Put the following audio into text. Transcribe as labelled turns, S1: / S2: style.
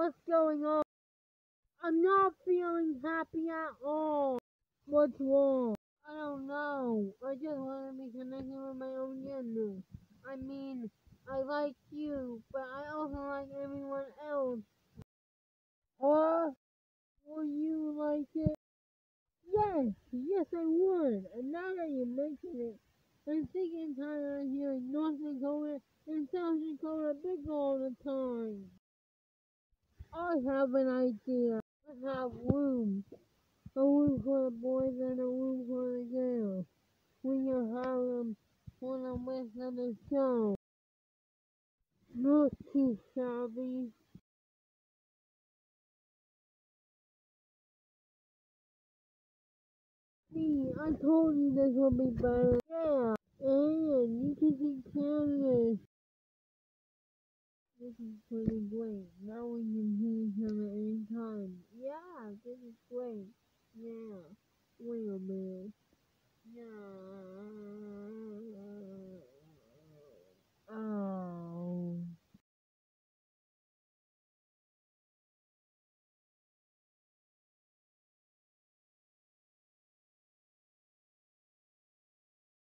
S1: what's going on? I'm not feeling happy at all. What's wrong? I don't know. I just want to be connected with my own gender. I mean, I like you, but I also like everyone else. Or, will you like it? Yes, yes I would. And now that you mention it, I'm sick and tired of hearing North Dakota and South Dakota big all the time. I have an idea. I have rooms. A room for the boys and a room for the girls. We can have them for the rest of the show. Not too shabby. See, I told you this would be better. Yeah, and you can take care this. This is pretty great. Now we can hear each other anytime. Yeah, this is great. Yeah.